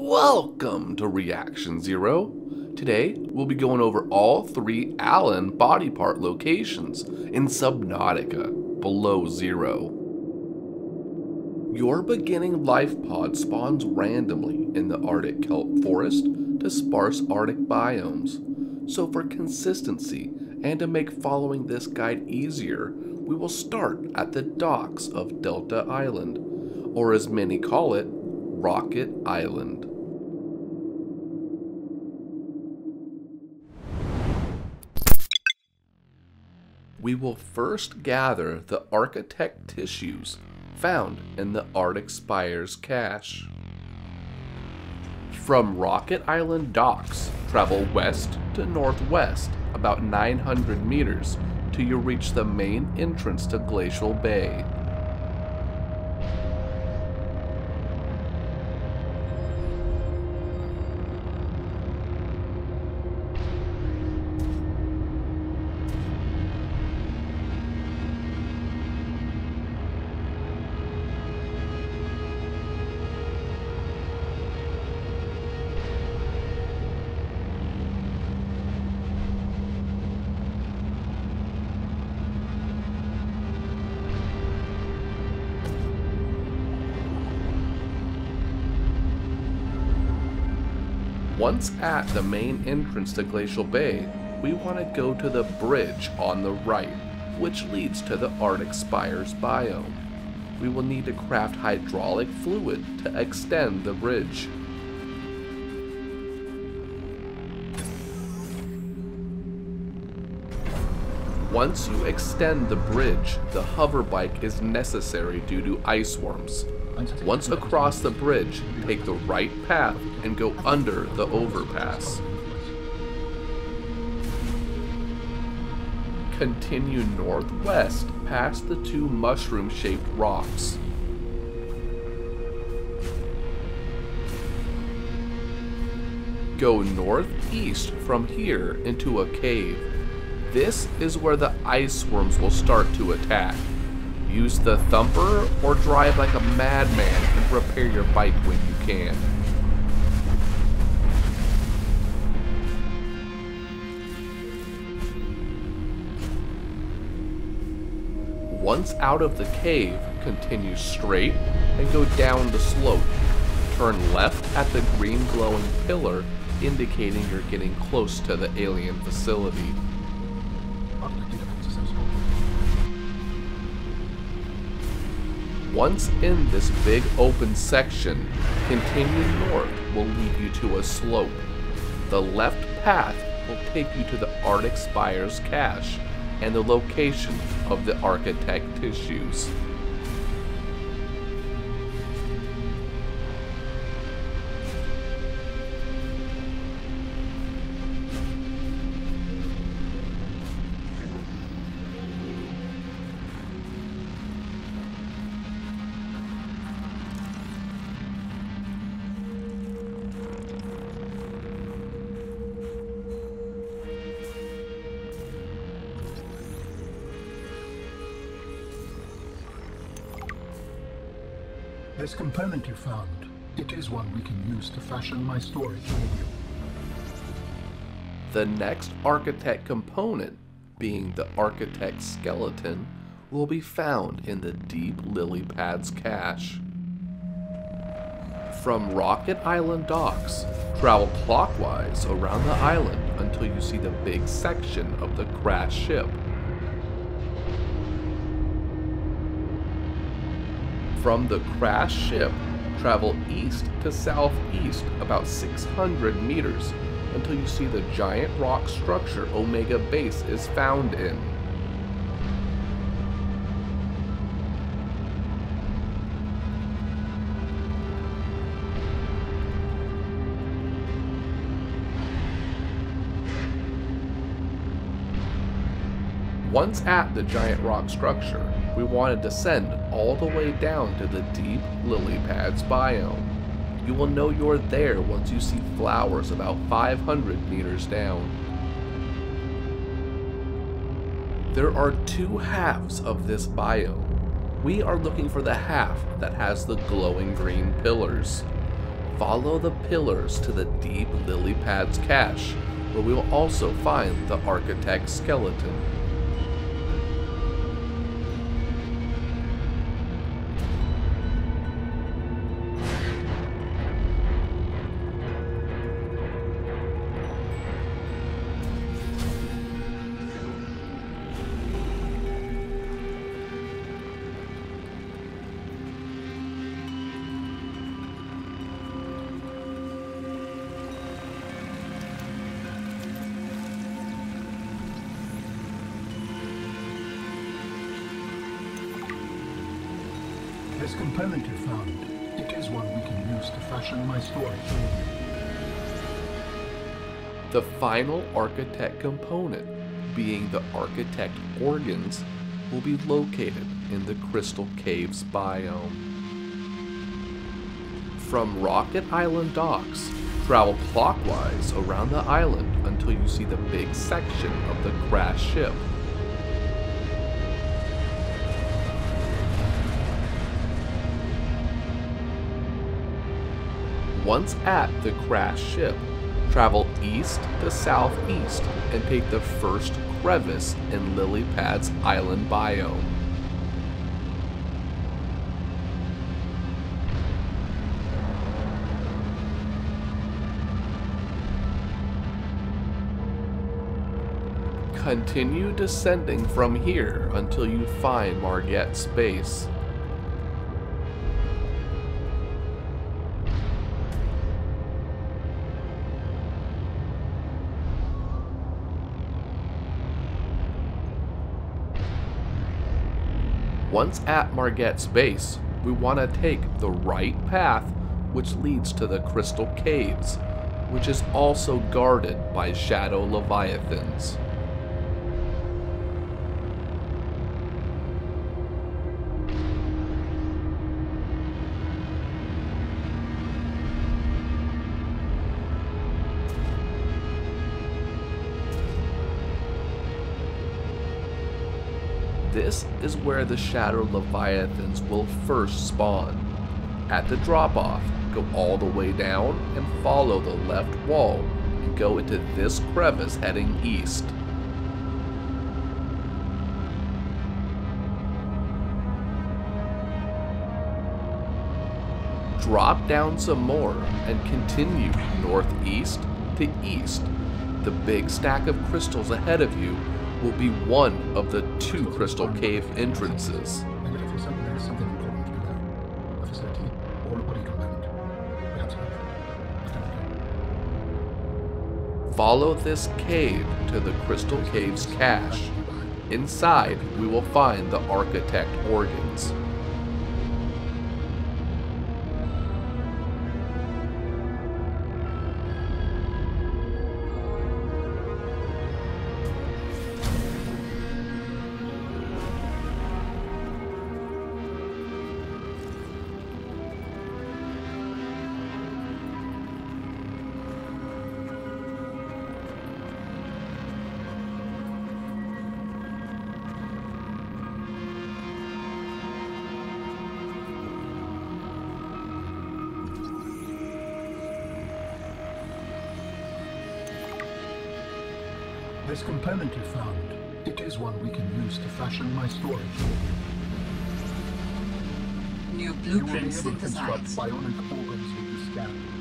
Welcome to Reaction Zero. Today, we'll be going over all three Al-An body part locations in Subnautica, below zero. Your beginning life pod spawns randomly in the Arctic kelp forest to sparse Arctic biomes. So for consistency and to make following this guide easier, we will start at the docks of Delta Island, or as many call it, Rocket Island. We will first gather the architect tissues found in the Arctic Spire's cache. From Rocket Island docks, travel west to northwest about 900 meters till you reach the main entrance to Glacial Bay. Once at the main entrance to Glacial Bay, we want to go to the bridge on the right, which leads to the Arctic Spire's biome. We will need to craft hydraulic fluid to extend the bridge. Once you extend the bridge, the hover bike is necessary due to ice worms. Once across the bridge, take the right path and go under the overpass. Continue northwest past the two mushroom-shaped rocks. Go northeast from here into a cave. This is where the ice worms will start to attack. Use the thumper or drive like a madman and repair your bike when you can. Once out of the cave, continue straight and go down the slope. Turn left at the green glowing pillar, indicating you're getting close to the alien facility. Once in this big open section, continuing north will lead you to a slope. The left path will take you to the Arctic Spire's cache and the location of the architect tissues. This component you found, it is one we can use to fashion my storage you. The next architect component, being the architect skeleton, will be found in the deep lily pads cache. From Rocket Island docks, travel clockwise around the island until you see the big section of the crashed ship. From the crashed ship, travel east to southeast about 600 meters until you see the giant rock structure Omega Base is found in. Once at the giant rock structure, we want to descend all the way down to the deep lily pads biome. You will know you're there once you see flowers about 500 meters down. There are two halves of this biome. We are looking for the half that has the glowing green pillars. Follow the pillars to the deep lily pads cache, where we will also find the architect skeleton. This component you found, it is one we can use to fashion my story. The final architect component, being the architect organs, will be located in the Crystal Caves biome. From Rocket Island docks, travel clockwise around the island until you see the big section of the crashed ship. Once at the crashed ship, travel east to southeast and take the first crevice in Lilypad's island biome. Continue descending from here until you find Marguerit's base. Once at Marguerit's base, we want to take the right path which leads to the Crystal Caves, which is also guarded by Shadow Leviathans. This is where the Shadow Leviathans will first spawn. At the drop-off, go all the way down and follow the left wall and go into this crevice heading east. Drop down some more and continue northeast to east. The big stack of crystals ahead of you will be one of the two Crystal Cave entrances. Negative for some, there is something important below. A facility or a body component. Perhaps both. I don't know. Follow this cave to the Crystal Cave's cache. Inside, we will find the Architect organs. This component you found, it is one we can use to fashion my story. New You will be blueprint able to construct synthesized. bionic organ